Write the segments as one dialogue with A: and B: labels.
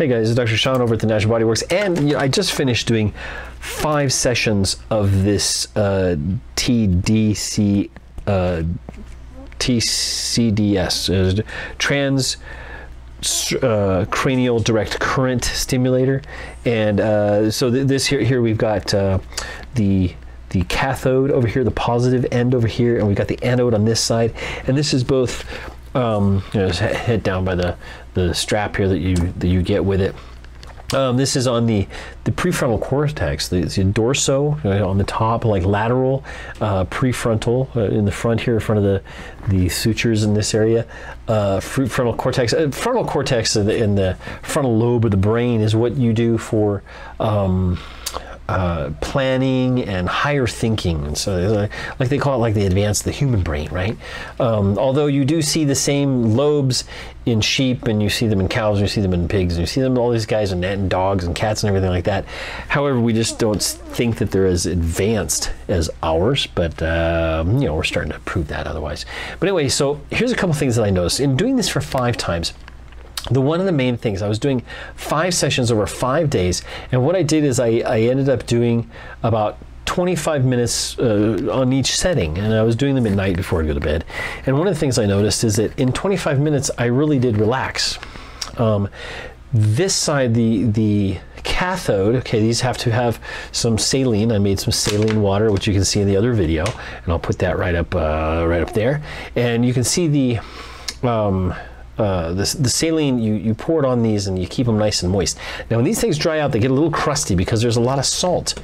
A: Hey guys, it's Dr. Sean over at the Natural Body Works, and you know, I just finished doing five sessions of this uh, TDC, uh, TCDS, uh, trans uh, cranial direct current stimulator, and uh, so th- this here here we've got uh, the the cathode over here, the positive end over here, and we've got the anode on this side, and this is both um, you know, head down by the the strap here that you that you get with it. Um, this is on the, the prefrontal cortex, the, the dorso uh, on the top, like lateral, uh, prefrontal uh, in the front here, in front of the, the sutures in this area. Uh, frontal cortex, uh, frontal cortex in the, in the, frontal lobe of the brain is what you do for um, uh, planning and higher thinking. And so, uh, like they call it, like they advance the human brain, right? Um, although you do see the same lobes in sheep, and you see them in cows, and you see them in pigs, and you see them all these guys and, and dogs and cats and everything like that. However, we just don't think that they're as advanced as ours, but um, you know we're starting to prove that otherwise. But anyway, so here's a couple things that I noticed in doing this for five times the one of the main things I was doing five sessions over five days, and what I did is I, I ended up doing about 25 minutes uh, on each setting, and I was doing them at night before I go to bed. And one of the things I noticed is that in 25 minutes, I really did relax. Um, this side, the the cathode, okay, these have to have some saline. I made some saline water, which you can see in the other video, and I'll put that right up uh, right up there. And you can see the um, uh, the, the saline, you, you pour it on these and you keep them nice and moist. Now, when these things dry out, they get a little crusty because there's a lot of salt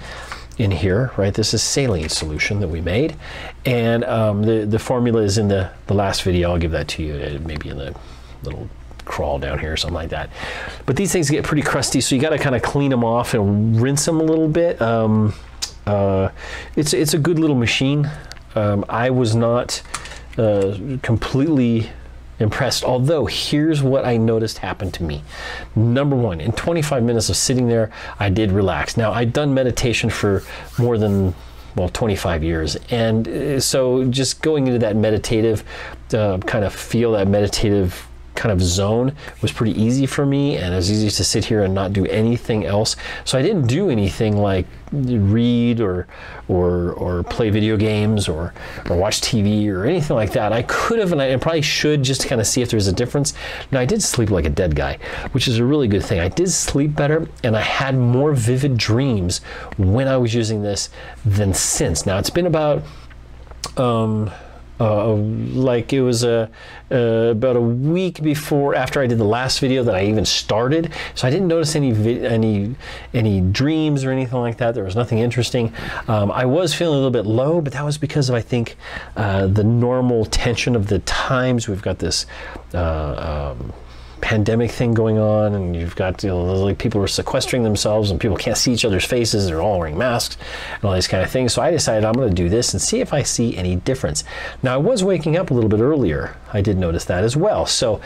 A: in here, right? This is saline solution that we made. And um, the, the formula is in the, the last video. I'll give that to you, uh, maybe in the little crawl down here or something like that. But these things get pretty crusty, so you got to kind of clean them off and rinse them a little bit. Um, uh, it's, it's a good little machine. Um, I was not uh, completely impressed. Although, here's what I noticed happened to me. Number one, in 25 minutes of sitting there, I did relax. Now, I'd done meditation for more than well 25 years and uh, so just going into that meditative uh, kind of feel that meditative kind of zone was pretty easy for me and it was easy to sit here and not do anything else. So i didn't do anything like read or or or play video games or or watch tv or anything like that. I could have and i probably should just to kind of see if there's a difference. Now i did sleep like a dead guy which is a really good thing. I did sleep better and i had more vivid dreams when i was using this than since. Now it's been about um, uh, like it was a, uh, about a week before after I did the last video that I even started. So I didn't notice any any any dreams or anything like that. There was nothing interesting. Um, I was feeling a little bit low, but that was because of I think uh, the normal tension of the times. We've got this. Uh, um, pandemic thing going on, and you've got you know, like people are sequestering themselves, and people can't see each other's faces. They're all wearing masks and all these kind of things. So I decided I'm going to do this and see if I see any difference. Now I was waking up a little bit earlier. I did notice that as well. So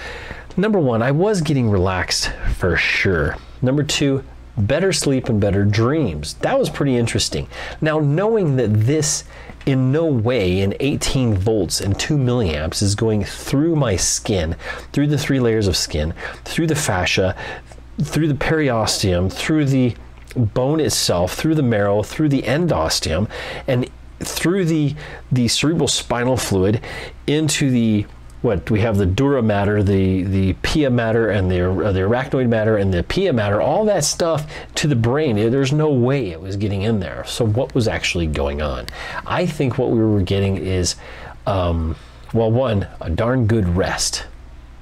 A: number one, I was getting relaxed for sure. Number two, better sleep and better dreams. That was pretty interesting. Now, knowing that this in no way in 18 volts and 2 milliamps is going through my skin, through the three layers of skin, through the fascia, through the periosteum, through the bone itself, through the marrow, through the endosteum, and through the, the cerebral spinal fluid into the what we have the dura mater, the the pia mater, and the uh, the arachnoid mater, and the pia mater, all that stuff to the brain. There's no way it was getting in there. So what was actually going on? I think what we were getting is, um, well, one a darn good rest.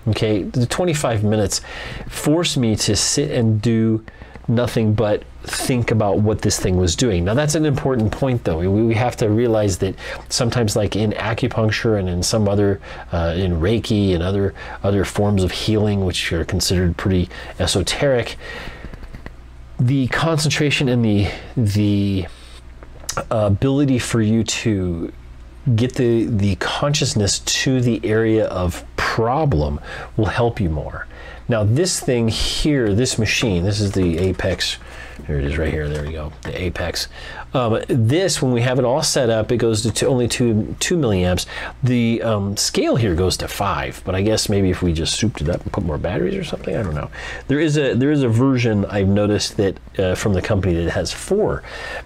A: Okay, the 25 minutes forced me to sit and do nothing but think about what this thing was doing. Now, that's an important point, though. We, we have to realize that sometimes, like in acupuncture and in some other, uh, in Reiki and other other forms of healing, which are considered pretty esoteric, the concentration and the the ability for you to get the the consciousness to the area of problem will help you more. Now, this thing here, this machine, this is the Apex There it is right here. There we go. The apex. Um, this, when we have it all set up, it goes to two, only two two milliamps. The um, scale here goes to five, but I guess maybe if we just souped it up and put more batteries or something, I don't know. There is a there is a version I've noticed that uh, from the company that has four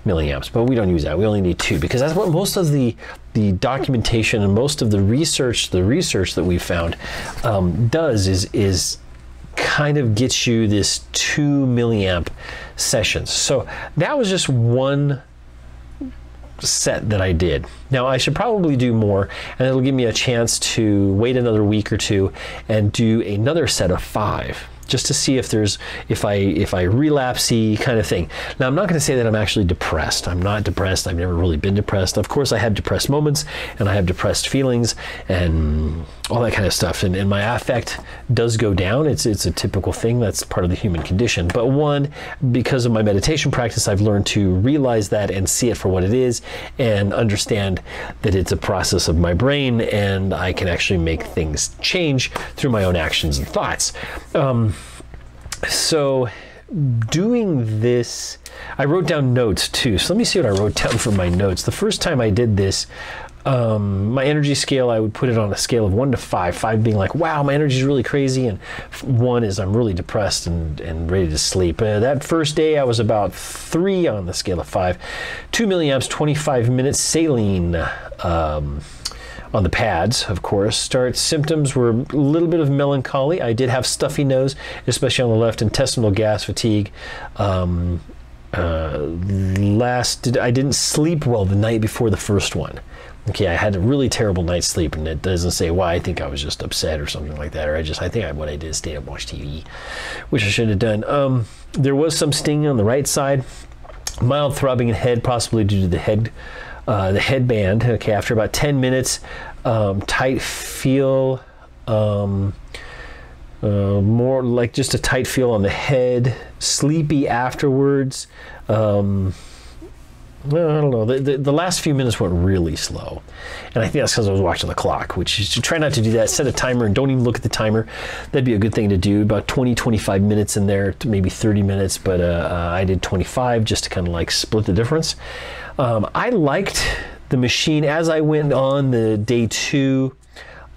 A: milliamps, but we don't use that. We only need two because that's what most of the the documentation and most of the research the research that we found um, does is is kind of gets you this two milliamp sessions. So that was just one set that I did. Now I should probably do more and it'll give me a chance to wait another week or two and do another set of five just to see if there's if I if I relapsey kind of thing. Now I'm not going to say that I'm actually depressed. I'm not depressed. I've never really been depressed. Of course I have depressed moments and I have depressed feelings and all that kind of stuff. And, and my affect does go down. It's it's a typical thing. That's part of the human condition. But one, because of my meditation practice, I've learned to realize that and see it for what it is and understand that it's a process of my brain and I can actually make things change through my own actions and thoughts. Um, so doing this i wrote down notes too so let me see what i wrote down for my notes the first time i did this um, my energy scale i would put it on a scale of one to five five being like wow my energy is really crazy and one is i'm really depressed and, and ready to sleep uh, that first day i was about three on the scale of five two milliamps 25 minutes saline um, on the pads, of course. Start symptoms were a little bit of melancholy. I did have stuffy nose, especially on the left, intestinal gas, fatigue. Um, uh, last, I didn't sleep well the night before the first one. Okay, I had a really terrible night's sleep, and it doesn't say why. I think I was just upset or something like that, or I just, I think I, what I did is stay up watch TV, which I should have done. Um, there was some stinging on the right side, mild throbbing in head, possibly due to the head uh, the headband. Okay, after about 10 minutes, um, tight feel, um, uh, more like just a tight feel on the head, sleepy afterwards. Um, I don't know. The, the, the, last few minutes went really slow. And I think that's because I was watching the clock, which is to try not to do that. Set a timer and don't even look at the timer. That'd be a good thing to do. About 20, 25 minutes in there, maybe 30 minutes, but uh, uh, I did 25 just to kind of like split the difference. Um, I liked the machine as I went on the day two.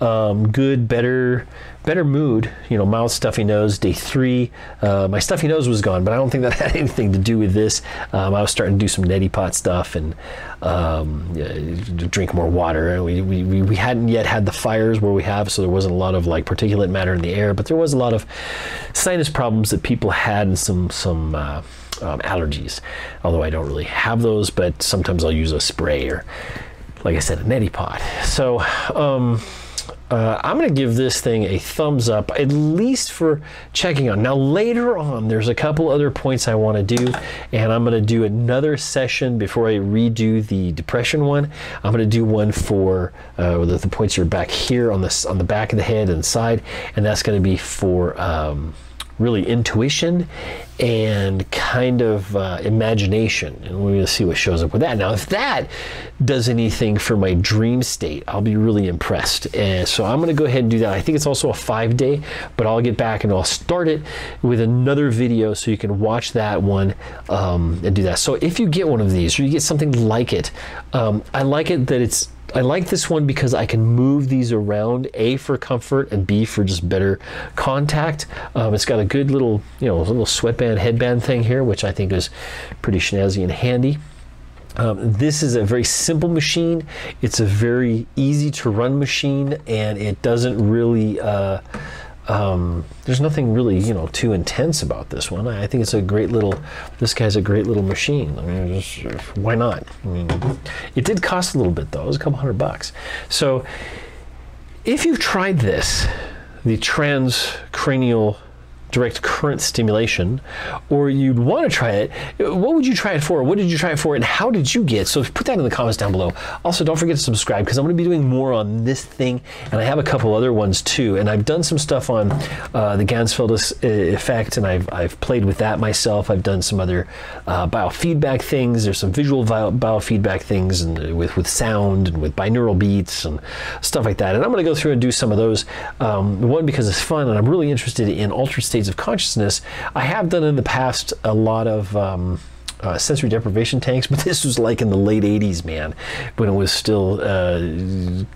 A: Um, good, better, better mood. You know, mild stuffy nose. Day three, uh, my stuffy nose was gone, but I don't think that had anything to do with this. Um, I was starting to do some neti pot stuff and um, drink more water. We, we, we hadn't yet had the fires where we have, so there wasn't a lot of like particulate matter in the air, but there was a lot of sinus problems that people had and some some. Uh, um, allergies. Although I don't really have those, but sometimes I'll use a spray or, like I said, a neti pot. So um, uh, I'm going to give this thing a thumbs up, at least for checking on. Now later on, there's a couple other points I want to do, and I'm going to do another session before I redo the depression one. I'm going to do one for uh, the, the, points are back here on this on the back of the head and side, and that's going to be for. Um, really intuition and kind of uh, imagination. And we're going to see what shows up with that. Now, if that does anything for my dream state, I'll be really impressed. And so I'm going to go ahead and do that. I think it's also a five day, but I'll get back and I'll start it with another video so you can watch that one um, and do that. So if you get one of these or you get something like it, um, I like it that it's I like this one because I can move these around, A for comfort and B for just better contact. Um, it's got a good little, you know, little sweatband headband thing here, which I think is pretty snazzy and handy. Um, this is a very simple machine. It's a very easy to run machine and it doesn't really uh, um, there's nothing really, you know, too intense about this one. I think it's a great little. This guy's a great little machine. I mean, just, why not? I mean, it did cost a little bit though. It was a couple hundred bucks. So, if you've tried this, the transcranial direct current stimulation, or you'd want to try it, what would you try it for? What did you try it for, and how did you get? So put that in the comments down below. Also, don't forget to subscribe because I'm going to be doing more on this thing, and I have a couple other ones too. And I've done some stuff on uh, the Ganzfeld effect, and I've I've played with that myself. I've done some other uh, biofeedback things. There's some visual biofeedback things, and uh, with with sound and with binaural beats and stuff like that. And I'm going to go through and do some of those. Um, one because it's fun, and I'm really interested in altered state Of Consciousness, I have done in the past a lot of. Um, uh, sensory deprivation tanks, but this was like in the late 80s, man, when it was still uh,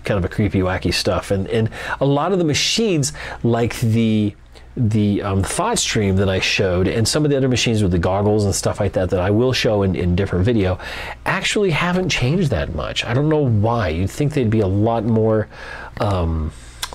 A: kind of a creepy, wacky stuff. And, and a lot of the machines, like the the um, thought stream that I showed and some of the other machines with the goggles and stuff like that that I will show in, in different video actually haven't changed that much. I don't know why. You'd think they'd be a lot more, um,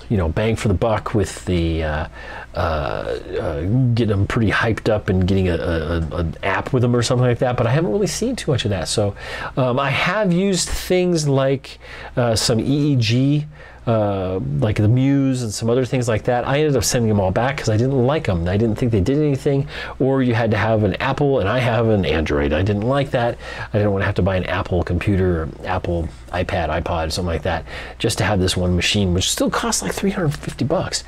A: you know, bang for the buck with the uh, uh, uh, getting them pretty hyped up and getting a, a, an app with them or something like that. But I haven't really seen too much of that. So um, I have used things like uh, some EEG uh, like the Muse and some other things like that. I ended up sending them all back because I didn't like them. I didn't think they did anything. Or you had to have an Apple, and I have an Android. I didn't like that. I didn't want to have to buy an Apple computer, or Apple iPad, iPod, something like that, just to have this one machine, which still costs like 350 bucks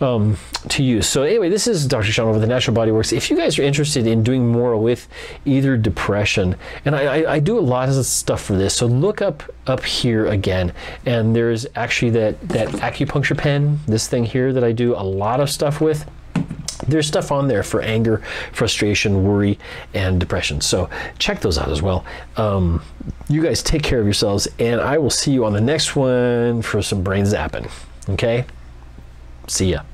A: um, to use. So anyway, this is Dr. Sean over the Natural Body Works. If you guys are interested in doing more with either depression, and I, I, I do a lot of stuff for this, so look up up here again, and there's actually that that acupuncture pen, this thing here that I do a lot of stuff with there's stuff on there for anger, frustration, worry, and depression. So check those out as well. Um, you guys take care of yourselves, and I will see you on the next one for some brain zapping. Okay? See ya.